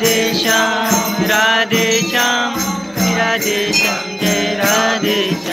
Radhe Shyam Radhe Shyam Radhe Shyam Jai Radhe Shyam.